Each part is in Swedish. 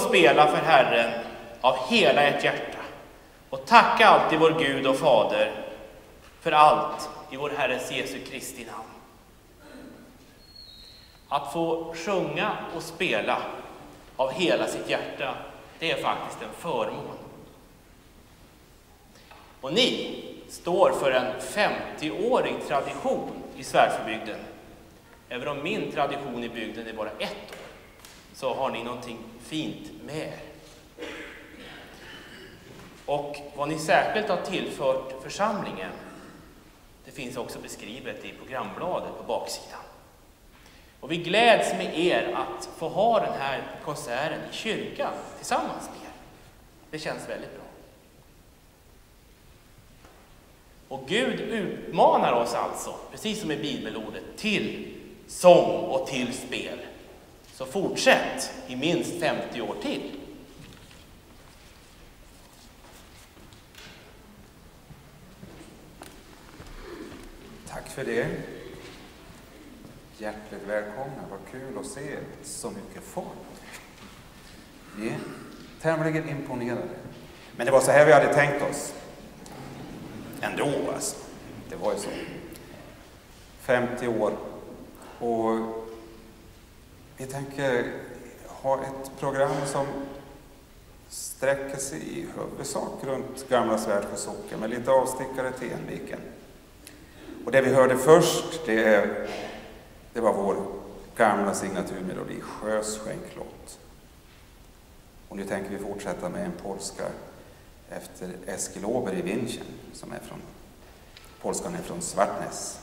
spela för Herren av hela ert hjärta och tacka alltid vår Gud och Fader för allt i vår Herres Jesu Kristi namn. Att få sjunga och spela av hela sitt hjärta, det är faktiskt en förmån. Och ni står för en 50-årig tradition i Svärdsbygden, Även om min tradition i bygden är bara ett år, så har ni någonting fint med er. Och vad ni särskilt har tillfört församlingen, det finns också beskrivet i programbladet på baksidan. Och vi gläds med er att få ha den här konserten i kyrkan tillsammans med er. Det känns väldigt bra. Och Gud utmanar oss alltså, precis som i bibelordet, till sång och till spel. Så fortsätt i minst 50 år till. Tack för det. Hjärtligt välkomna. Vad kul att se så mycket folk. Vi är tämligen imponerade. Men det var så här vi hade tänkt oss. Ändå alltså. Det var ju så. 50 år. Och vi tänker ha ett program som sträcker sig i huvudsak runt Gamla Svärdsjö socken med lite avstickare till Enviken. Och det vi hörde först, det, är, det var vår gamla signaturmelodi, Sjös skänklott. Och nu tänker vi fortsätta med en polska efter Eskil Åberg i Vinchen, som är från, polskan är från Svartnäs.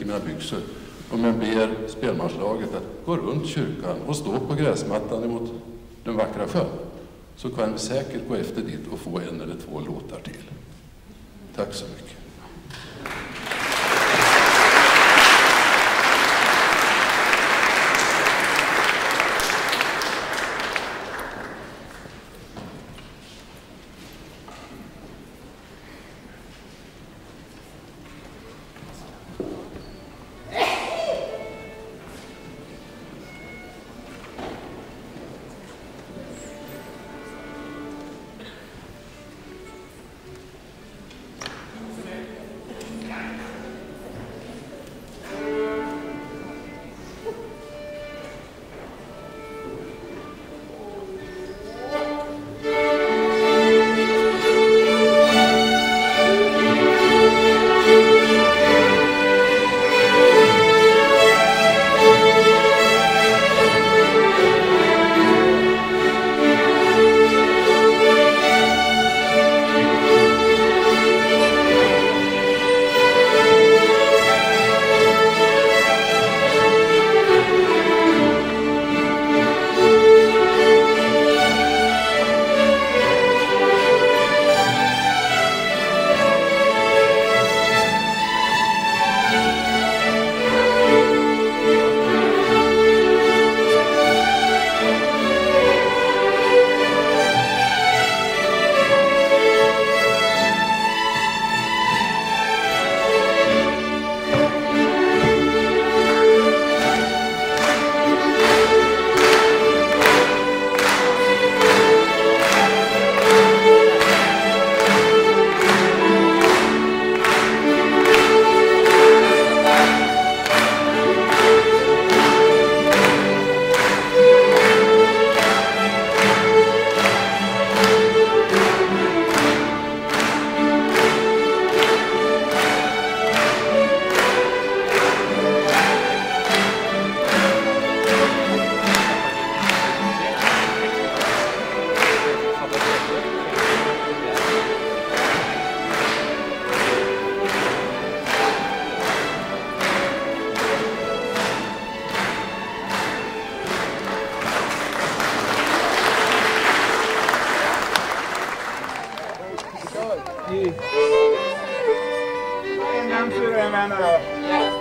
I mina byxor, om jag ber spelmanslaget att gå runt kyrkan och stå på gräsmattan emot den vackra sjön, så kan vi säkert gå efter dit och få en eller två låtar till. Tack så mycket. Thank you,